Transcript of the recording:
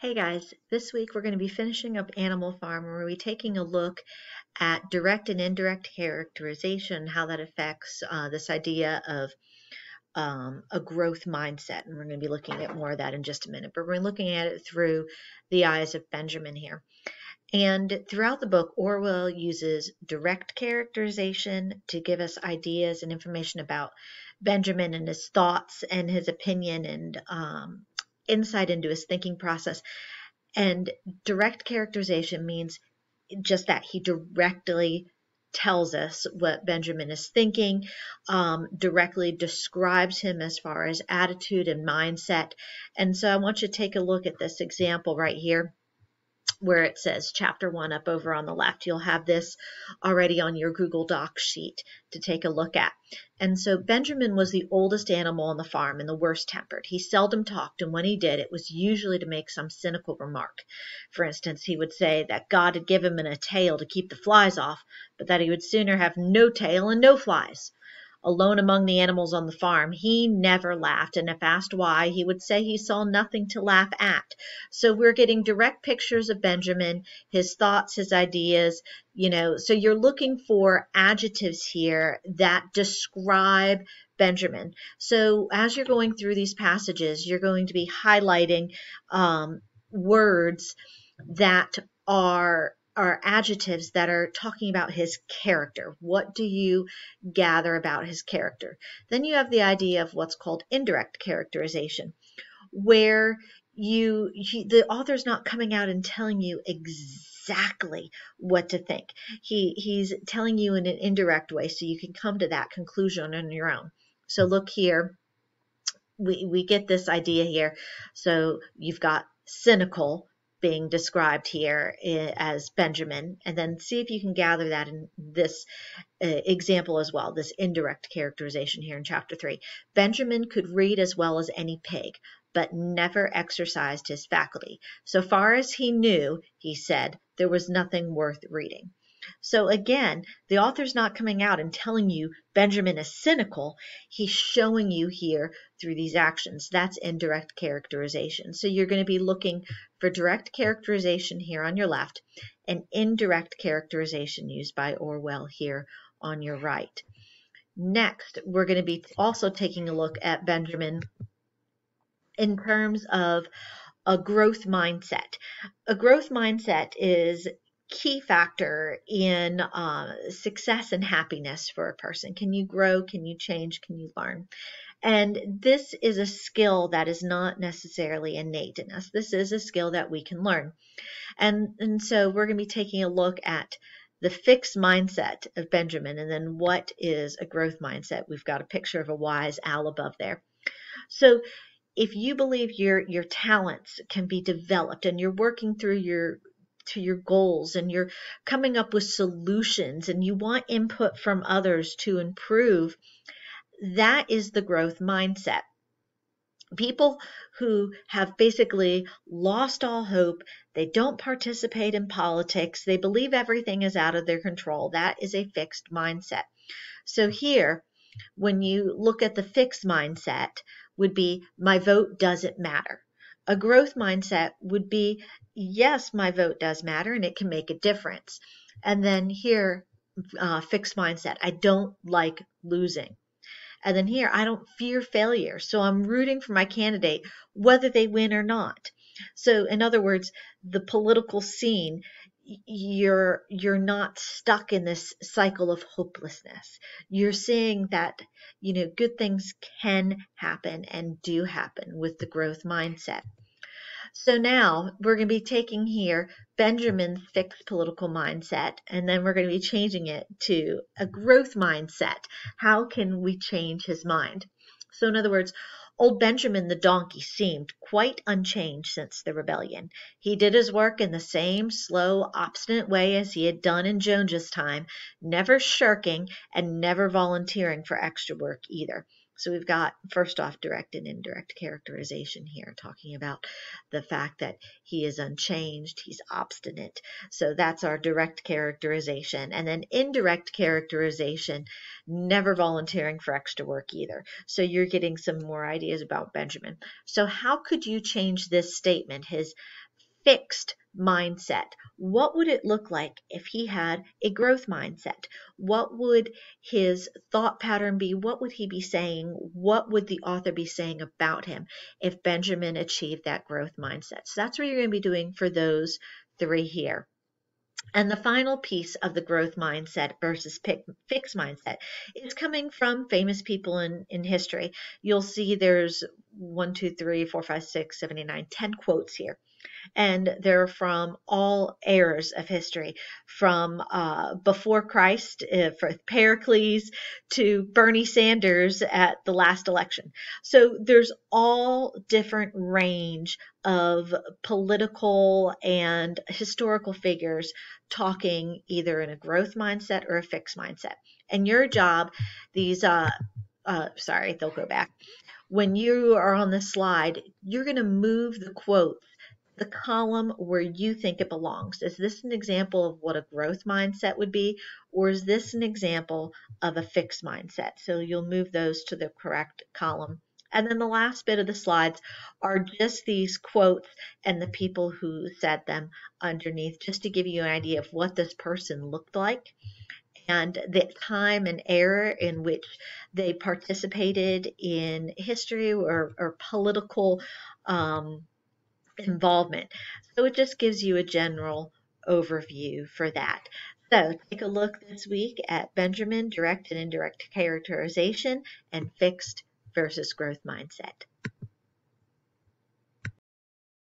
Hey guys, this week we're going to be finishing up Animal Farm where we're taking a look at direct and indirect characterization, how that affects uh, this idea of um, a growth mindset. And we're going to be looking at more of that in just a minute, but we're looking at it through the eyes of Benjamin here. And throughout the book, Orwell uses direct characterization to give us ideas and information about Benjamin and his thoughts and his opinion and um, insight into his thinking process. And direct characterization means just that he directly tells us what Benjamin is thinking, um, directly describes him as far as attitude and mindset. And so I want you to take a look at this example right here where it says chapter one up over on the left. You'll have this already on your Google Docs sheet to take a look at. And so Benjamin was the oldest animal on the farm and the worst tempered. He seldom talked, and when he did, it was usually to make some cynical remark. For instance, he would say that God had given him a tail to keep the flies off, but that he would sooner have no tail and no flies alone among the animals on the farm, he never laughed, and if asked why, he would say he saw nothing to laugh at. So we're getting direct pictures of Benjamin, his thoughts, his ideas, you know. So you're looking for adjectives here that describe Benjamin. So as you're going through these passages, you're going to be highlighting um, words that are are adjectives that are talking about his character. What do you gather about his character? Then you have the idea of what's called indirect characterization, where you he, the author's not coming out and telling you exactly what to think. He he's telling you in an indirect way so you can come to that conclusion on your own. So look here. We, we get this idea here. So you've got cynical, being described here eh, as Benjamin, and then see if you can gather that in this uh, example as well, this indirect characterization here in chapter 3. Benjamin could read as well as any pig, but never exercised his faculty. So far as he knew, he said, there was nothing worth reading. So again, the author's not coming out and telling you Benjamin is cynical. He's showing you here through these actions. That's indirect characterization. So you're going to be looking for direct characterization here on your left and indirect characterization used by Orwell here on your right. Next, we're going to be also taking a look at Benjamin in terms of a growth mindset. A growth mindset is key factor in uh, success and happiness for a person. Can you grow? Can you change? Can you learn? And this is a skill that is not necessarily innate in us. This is a skill that we can learn. And, and so we're going to be taking a look at the fixed mindset of Benjamin and then what is a growth mindset. We've got a picture of a wise owl above there. So if you believe your your talents can be developed and you're working through your to your goals and you're coming up with solutions and you want input from others to improve, that is the growth mindset. People who have basically lost all hope, they don't participate in politics, they believe everything is out of their control. That is a fixed mindset. So here, when you look at the fixed mindset, would be my vote doesn't matter. A growth mindset would be yes, my vote does matter and it can make a difference. And then here, uh, fixed mindset I don't like losing. And then here, I don't fear failure. So I'm rooting for my candidate, whether they win or not. So, in other words, the political scene, you're you're not stuck in this cycle of hopelessness. You're seeing that you know good things can happen and do happen with the growth mindset. So now we're going to be taking here Benjamin's fixed political mindset, and then we're going to be changing it to a growth mindset. How can we change his mind? So, in other words, Old Benjamin the donkey seemed quite unchanged since the rebellion. He did his work in the same slow, obstinate way as he had done in Jones's time, never shirking and never volunteering for extra work either. So we've got first off direct and indirect characterization here, talking about the fact that he is unchanged, he's obstinate. So that's our direct characterization. And then indirect characterization, never volunteering for extra work either. So you're getting some more ideas about Benjamin. So how could you change this statement, his fixed mindset. What would it look like if he had a growth mindset? What would his thought pattern be? What would he be saying? What would the author be saying about him if Benjamin achieved that growth mindset? So that's what you're going to be doing for those three here. And the final piece of the growth mindset versus fixed mindset is coming from famous people in, in history. You'll see there's one, two, three, four, five, six, seven, eight, nine, ten quotes here and they're from all eras of history, from uh, before Christ, uh, for Pericles, to Bernie Sanders at the last election. So there's all different range of political and historical figures talking either in a growth mindset or a fixed mindset. And your job, these, uh, uh, sorry, they'll go back. When you are on the slide, you're going to move the quotes the column where you think it belongs. Is this an example of what a growth mindset would be, or is this an example of a fixed mindset? So you'll move those to the correct column. And then the last bit of the slides are just these quotes and the people who said them underneath, just to give you an idea of what this person looked like and the time and era in which they participated in history or, or political um, involvement. So it just gives you a general overview for that. So take a look this week at Benjamin direct and indirect characterization and fixed versus growth mindset.